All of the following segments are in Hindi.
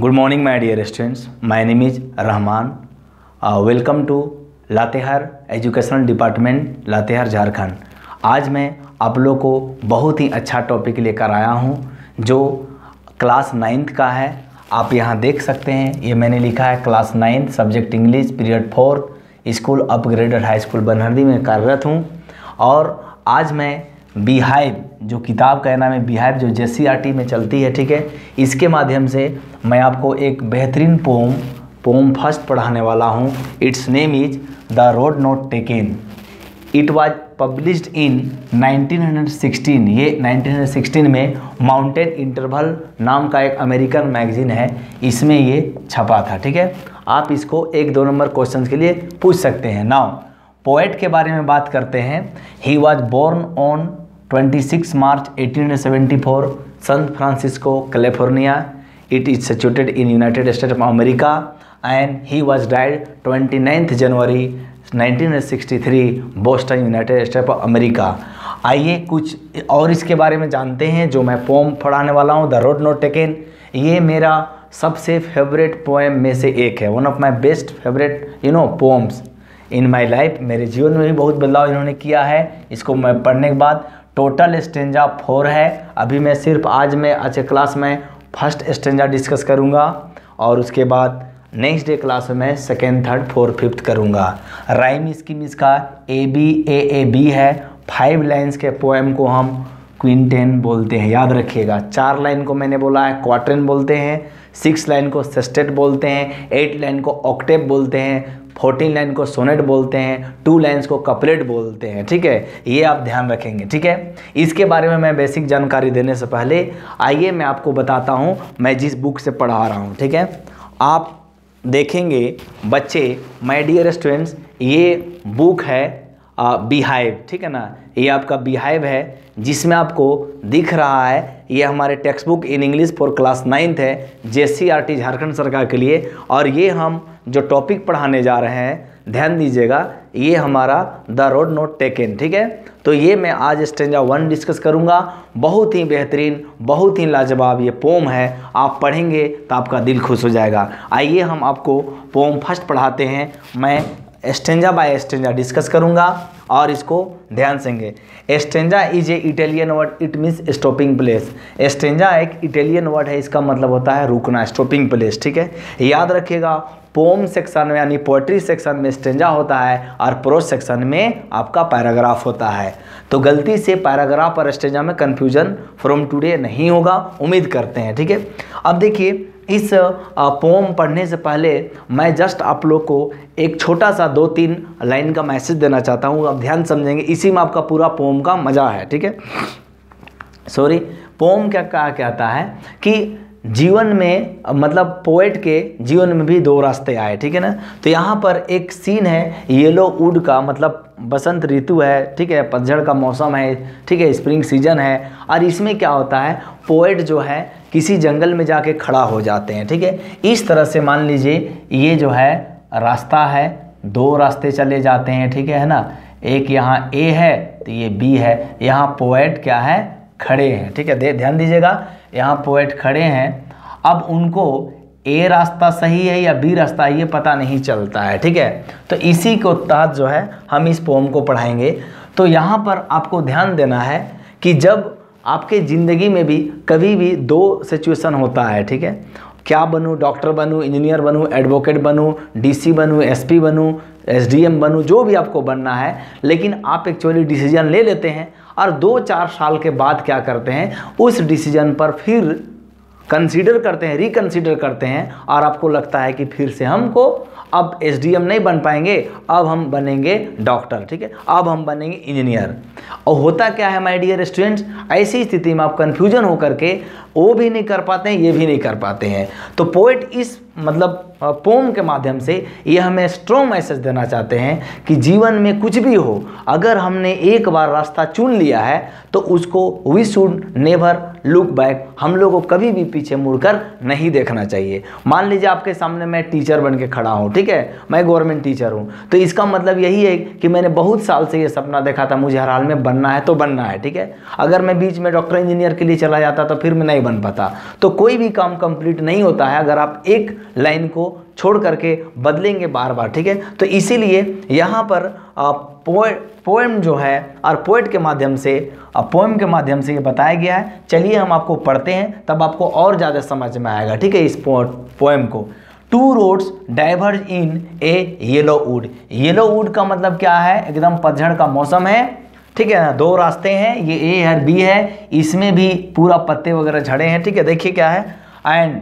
Good morning my dear students name is Rahman. Uh, welcome to Latehar educational department Latehar Jharkhand आज मैं आप लोग को बहुत ही अच्छा टॉपिक लेकर आया हूँ जो क्लास नाइन्थ का है। आप यहाँ देख सकते हैं ये मैंने लिखा है class ninth subject English period fourth school upgraded high school Banhardi में कार्यरत हूँ। और आज मैं बिहाइव जो किताब का नाम है बिहाइव जो जे सी में चलती है, ठीक है? इसके माध्यम से मैं आपको एक बेहतरीन पोम पोम फ़र्स्ट पढ़ाने वाला हूँ। It's name is the road not taken it was published in 1916 ये 1916 में माउंटेन इंटरवल नाम का एक अमेरिकन मैगजीन है। इसमें ये छपा था, ठीक है? आप इसको एक दो नंबर क्वेश्चन के लिए पूछ सकते हैं। नाउ पोएट के बारे में बात करते हैं। He was born on 26 March 1874 San Francisco, California. It is situated in United State of America and he was died twenty January 1963 Boston United State of America आइए कुछ और इसके बारे में जानते हैं जो मैं पोम पढ़ाने वाला हूँ द रोड नोट टेकन ये मेरा सबसे फेवरेट पोएम में से एक है one of my best favourite you know poems in my life मेरे जीवन में भी बहुत बदलाव इन्होंने किया है। इसको मैं पढ़ने के बाद टोटल स्टेंजा फोर है। अभी मैं सिर्फ़ आज मैं अच्छे क्लास में फ़र्स्ट स्टेंजा डिस्कस करूँगा और उसके बाद नेक्स्ट डे क्लास में मैं सेकेंड, थर्ड, फोर्थ, फिफ्थ करूँगा। राइम स्कीम इसका A B A A B है। फाइव लाइन्स के पोएम को हम क्विंटेन बोलते हैं। याद रखिएगा। चार लाइन को मैंने बोला है क्वार्टन बोलते हैं। सिक्स लाइन को सेस्टेट बोलते हैं, एट लाइन को ऑक्टेव बोलते हैं, फोर्टीन लाइन को सोनेट बोलते हैं, टू लाइन्स को कपलेट बोलते हैं, ठीक है? ये आप ध्यान रखेंगे, ठीक है? इसके बारे में मैं बेसिक जानकारी देने से पहले आइए मैं आपको बताता हूँ, मैं जिस बुक से पढ़ा रहा हूँ, ठीक है? आप देखेंगे, बच्चे माय डियर स्टूडेंट्स ये बुक है बिहाइव ठीक है ना? ये आपका बिहाइव है, जिसमें आपको दिख रहा है, ये हमारे text book in English for class ninth है जेसीआरटी झारखंड सरकार के लिए, और ये हम जो टॉपिक पढ़ाने जा रहे हैं, ध्यान दीजिएगा, ये हमारा द रोड नोट टेकन ठीक है? तो ये मैं आज स्टेंजा वन डिस्कस करूँगा। बहुत ही बेहतरीन, बहुत ही लाजवाब ये पोम है। आप पढ़ेंगे तो आपका दिल खुश हो जाएगा। आइए हम आपको पोम फ़र्स्ट पढ़ाते हैं। मैं स्टेंजा बाय स्टेंजा डिस्कस करूँगा और इसको ध्यान सेंगे stanza is a Italian word it means stopping place stanza एक इटालियन वर्ड है, इसका मतलब होता है रुकना स्टॉपिंग प्लेस ठीक है? याद रखिएगा पोम सेक्शन में यानी पोएट्री सेक्शन में स्टेंजा होता है और प्रोज सेक्शन में आपका पैराग्राफ होता है। तो गलती से पैराग्राफ और स्टेंजा में कन्फ्यूज़न फ्रॉम टुडे नहीं होगा, उम्मीद करते हैं, ठीक है? अब देखिए इस पोम पढ़ने से पहले मैं जस्ट आप लोग को एक छोटा सा दो तीन लाइन का मैसेज देना चाहता हूँ। आप ध्यान समझेंगे, इसी में आपका पूरा पोम का मज़ा है, ठीक है? सॉरी पोम क्या कहा कहता है कि जीवन में मतलब पोएट के जीवन में भी दो रास्ते आए, ठीक है ना? तो यहाँ पर एक सीन है येलो वुड का मतलब बसंत ऋतु है, ठीक है? पतझड़ का मौसम है, ठीक है? स्प्रिंग सीज़न है। और इसमें क्या होता है पोएट जो है किसी जंगल में जाके खड़ा हो जाते हैं, ठीक है? इस तरह से मान लीजिए, ये जो है, रास्ता है, दो रास्ते चले जाते हैं, ठीक है ना? एक यहाँ ए है तो ये बी है। यहाँ पोएट क्या है? खड़े हैं, ठीक है? दे ध्यान दीजिएगा, यहाँ पोएट खड़े हैं। अब उनको ए रास्ता सही है या बी रास्ता ये पता नहीं चलता है, ठीक है? तो इसी को तहत जो है, हम इस पोम को पढ़ाएँगे। तो यहाँ पर आपको ध्यान देना है कि जब आपके ज़िंदगी में भी कभी भी दो सिचुएशन होता है, ठीक है? क्या बनूँ डॉक्टर बनूँ इंजीनियर बनूँ एडवोकेट बनूँ डीसी बनूँ एसपी बनूँ एसडीएम बनूँ, जो भी आपको बनना है, लेकिन आप एक्चुअली डिसीज़न ले लेते हैं और दो चार साल के बाद क्या करते हैं, उस डिसीज़न पर फिर कंसीडर करते हैं रिकन्सिडर करते हैं और आपको लगता है कि फिर से हमको अब एसडीएम नहीं बन पाएँगे, अब हम बनेंगे डॉक्टर ठीक है? अब हम बनेंगे इंजीनियर और होता क्या है माय डियर स्टूडेंट्स ऐसी स्थिति में आप कन्फ्यूज़न होकर के वो भी नहीं कर पाते हैं, ये भी नहीं कर पाते हैं. तो पोइट इस मतलब पोम के माध्यम से ये हमें स्ट्रॉन्ग मैसेज देना चाहते हैं कि जीवन में कुछ भी हो, अगर हमने एक बार रास्ता चुन लिया है तो उसको we should never look back हम लोग को कभी भी पीछे मुड़कर नहीं देखना चाहिए। मान लीजिए आपके सामने मैं टीचर बन के खड़ा हूँ, ठीक है? मैं गवर्नमेंट टीचर हूँ। तो इसका मतलब यही है कि मैंने बहुत साल से ये सपना देखा था, मुझे हर हाल में बनना है तो बनना है, ठीक है? अगर मैं बीच में डॉक्टर इंजीनियर के लिए चला जाता तो फिर मैं नहीं बन पाता। तो कोई भी काम कंप्लीट नहीं होता है, अगर आप एक लाइन को छोड़ करके बदलेंगे बार बार ठीक है? तो इसीलिए यहाँ पर पोएट पोएम जो है, और पोएट के माध्यम से पोएम के माध्यम से ये बताया गया है। चलिए हम आपको पढ़ते हैं, तब आपको और ज़्यादा समझ में आएगा, ठीक है? इस पोएम को। Two roads diverge in a yellow wood yellow wood का मतलब क्या है? एकदम पतझड़ का मौसम है, ठीक है ना? दो रास्ते हैं, ये ए है बी है। इसमें भी पूरा पत्ते वगैरह झड़े हैं, ठीक है? देखिए क्या है? And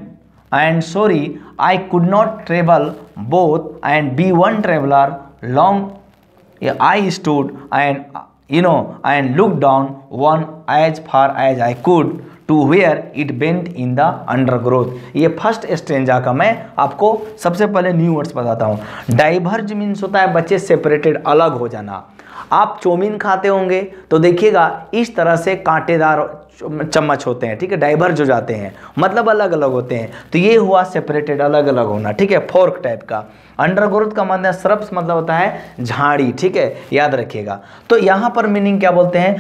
and sorry I could not travel both and be one traveller long I stood and you know and look down one as far as I could to where it bent in the undergrowth ये फ़र्स्ट स्ट्रेंजा का मैं आपको सबसे पहले न्यू वर्ड्स बताता हूँ। डाइवर्ज मीन्स होता है बच्चे सेपरेटेड अलग हो जाना। आप चौमिन खाते होंगे तो देखिएगा, इस तरह से कांटेदार चम्मच होते हैं, ठीक है? डाइवर्ज हो जाते हैं मतलब अलग अलग होते हैं। तो ये हुआ सेपरेटेड अलग अलग होना, ठीक है? फोर्क टाइप का। अंडरग्रोथ का मतलब सरप्स मतलब होता है झाड़ी, ठीक है? याद रखिएगा। तो यहाँ पर मीनिंग क्या बोलते हैं?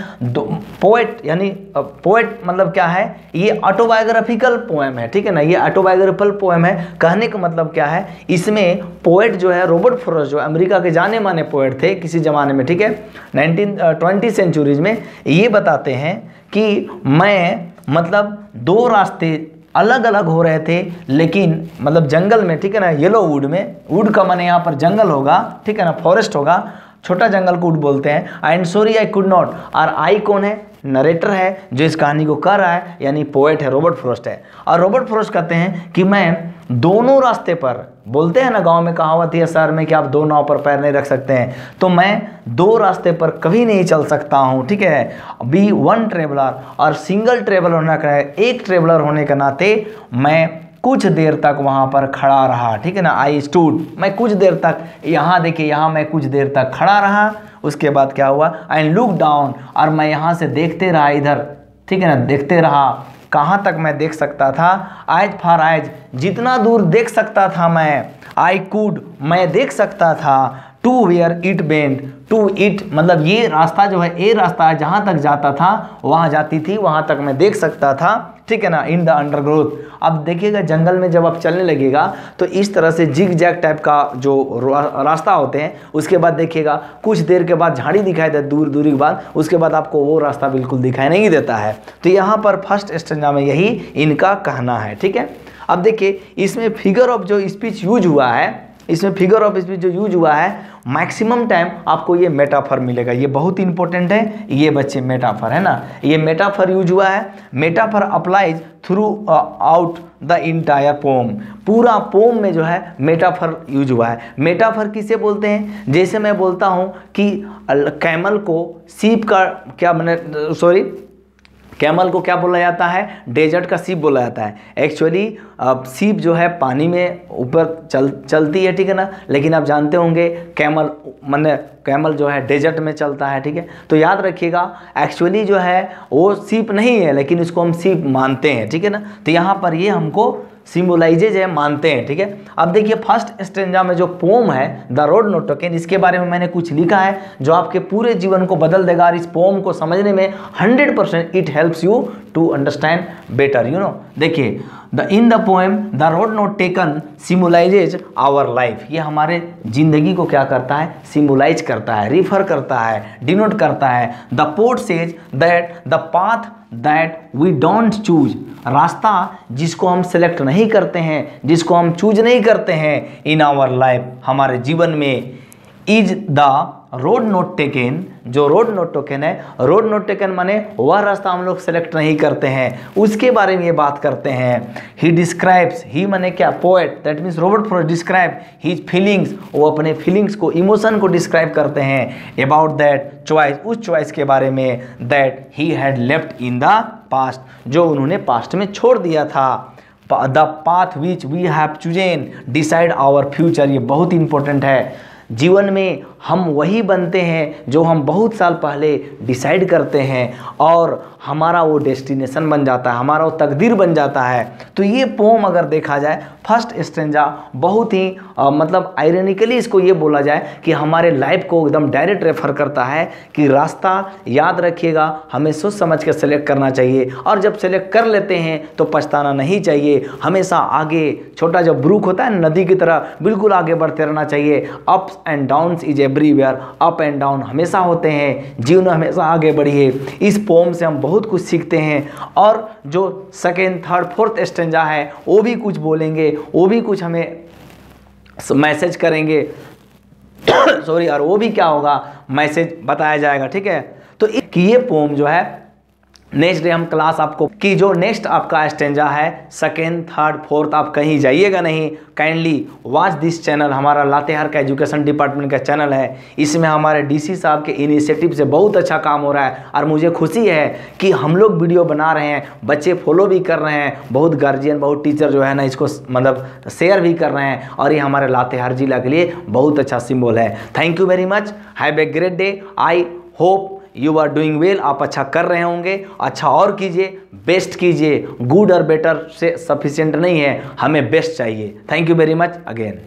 पोएट यानी पोएट मतलब क्या है? ये ऑटोबायोग्राफिकल पोएम है, ठीक है ना? ये ऑटोबायोग्राफिकल पोएम है। कहने का मतलब क्या है? इसमें पोएट जो है रॉबर्ट फ्रोस जो अमेरिका के जाने माने पोएट थे किसी ज़माने में, ठीक है? नाइनटीन ट्वेंटी सेंचुरीज में ये बताते हैं कि मैं मतलब दो रास्ते अलग अलग हो रहे थे, लेकिन मतलब जंगल में, ठीक है ना येलो वुड में वुड का मैंने यहाँ पर जंगल होगा, ठीक है ना फॉरेस्ट होगा, छोटा जंगल को वुड बोलते हैं। I and sorry I could not और आई कौन है? नरेटर है, जो इस कहानी को कर रहा है, यानी पोएट है रॉबर्ट फ्रोस्ट है। और रॉबर्ट फ्रोस्ट कहते हैं कि मैं दोनों रास्ते पर, बोलते हैं ना गाँव में कहावत या शहर में कि आप दो नाव पर पैर नहीं रख सकते हैं तो मैं दो रास्ते पर कभी नहीं चल सकता हूँ, ठीक है? बी वन ट्रेवलर और सिंगल ट्रेवलर होना का एक ट्रेवलर होने के नाते मैं कुछ देर तक वहाँ पर खड़ा रहा, ठीक है ना? आई स्टूड मैं कुछ देर तक, यहाँ देखिए, यहाँ मैं कुछ देर तक खड़ा रहा। उसके बाद क्या हुआ? आई लुक डाउन और मैं यहाँ से देखते रहा इधर, ठीक है ना? देखते रहा। कहाँ तक मैं देख सकता था? आयज फार आयज जितना दूर देख सकता था मैं आई कूड मैं देख सकता था। To where it bend to it मतलब ये रास्ता जो है, ये रास्ता है जहाँ तक जाता था, वहाँ जाती थी, वहाँ तक मैं देख सकता था। ठीक है ना इन द अंडर ग्रोथ अब देखिएगा, जंगल में जब आप चलने लगेगा तो इस तरह से जिग जैग टाइप का जो रास्ता होते हैं, उसके बाद देखिएगा, कुछ देर के बाद झाड़ी दिखाई दे दूर दूरी के बाद, उसके बाद आपको वो रास्ता बिल्कुल दिखाई नहीं देता है। तो यहाँ पर फ़र्स्ट स्टेंजा में यही इनका कहना है, ठीक है? अब देखिए, इसमें फिगर ऑफ़ जो स्पीच यूज़ हुआ है इसमें फिगर ऑफ़ स्पीच जो यूज़ हुआ है मैक्सिमम टाइम आपको ये मेटाफर मिलेगा। ये बहुत इंपॉर्टेंट है, ये बच्चे मेटाफर है ना? ये मेटाफर यूज़ हुआ है। Metaphor applies throughout the entire poem पूरा पोम में जो है मेटाफर यूज़ हुआ है। मेटाफर किसे बोलते हैं? जैसे मैं बोलता हूँ कि कैमल को सीप का, क्या मैंने सॉरी कैमल को क्या बोला जाता है? डेजर्ट का सीप बोला जाता है। एक्चुअली सीप जो है पानी में ऊपर चल, चलती है, ठीक है ना? लेकिन आप जानते होंगे, कैमल, मैंने कैमल जो है डेजर्ट में चलता है, ठीक है? तो याद रखिएगा एक्चुअली जो है, वो सीप नहीं है, लेकिन इसको हम सीप मानते हैं, ठीक है ना? तो यहाँ पर ये हमको सिम्बोलाइजेज है, मानते हैं, ठीक है? अब देखिए, फ़र्स्ट स्टेंजा में जो पोम है, द रोड नो टोकेन इसके बारे में मैंने कुछ लिखा है, जो आपके पूरे जीवन को बदल देगा और इस पोम को समझने में 100 percent it helps you to understand better you know देखिए the in the poem the road not taken symbolises our life ये हमारे ज़िंदगी को क्या करता है? सिम्बोलाइज करता है रिफर करता है डिनोट करता है। The poet says that the path that we don't choose रास्ता जिसको हम सेलेक्ट नहीं करते हैं, जिसको हम चूज़ नहीं करते हैं इन आवर लाइफ हमारे जीवन में is the road not taken जो रोड नोट टोकन है रोड नोट टेकन माने वह रास्ता हम लोग सेलेक्ट नहीं करते हैं, उसके बारे में ये बात करते हैं। ही डिस्क्राइब्स ही माने क्या poet that means Robert Frost describe his feelings वो अपने फीलिंग्स को इमोशन को डिस्क्राइब करते हैं। अबाउट दैट चॉइस उस चॉइस के बारे में that he had left in the past जो उन्होंने पास्ट में छोड़ दिया था। The path which we have chosen decide our future ये बहुत इंपॉर्टेंट है। जीवन में हम वही बनते हैं जो हम बहुत साल पहले डिसाइड करते हैं और हमारा वो डेस्टिनेशन बन जाता है हमारा वो तकदीर बन जाता है। तो ये पोम अगर देखा जाए फ़र्स्ट स्टेंजा बहुत ही आ, मतलब आयरनिकली इसको ये बोला जाए कि हमारे लाइफ को एकदम डायरेक्ट रेफर करता है कि रास्ता याद रखिएगा हमें सोच समझ कर सेलेक्ट करना चाहिए और जब सेलेक्ट कर लेते हैं तो पछताना नहीं चाहिए। हमेशा आगे छोटा जब ब्रूक होता है नदी की तरह बिल्कुल आगे बढ़ते रहना चाहिए। Ups and downs is everywhere up and down हमेशा होते हैं, जीवन हमेशा आगे बढ़िए। इस पोम से हम बहुत कुछ सीखते हैं। और जो सेकेंड थर्ड फोर्थ स्टेंजा है, वो भी कुछ बोलेंगे, वो भी कुछ हमें मैसेज करेंगे। सॉरी और वो भी क्या होगा? मैसेज बताया जाएगा, ठीक है? तो कि ये पोम जो है नेक्स्ट डे हम क्लास आपको कि जो नेक्स्ट आपका स्टेंजा है सेकेंड थर्ड फोर्थ आप कहीं जाइएगा नहीं काइंडली वॉच दिस चैनल हमारा लातेहार का एजुकेशन डिपार्टमेंट का चैनल है। इसमें हमारे डीसी साहब के इनिशिएटिव से बहुत अच्छा काम हो रहा है और मुझे खुशी है कि हम लोग वीडियो बना रहे हैं, बच्चे फॉलो भी कर रहे हैं, बहुत गार्जियन बहुत टीचर जो है ना, इसको मतलब शेयर भी कर रहे हैं और ये हमारे लातेहार जिला के लिए बहुत अच्छा सिम्बल है। Thank you very much have a great day I hope you are doing well आप अच्छा कर रहे होंगे अच्छा और कीजिए बेस्ट कीजिए। गुड और बेटर से सफिशियंट नहीं है, हमें बेस्ट चाहिए। Thank you very much again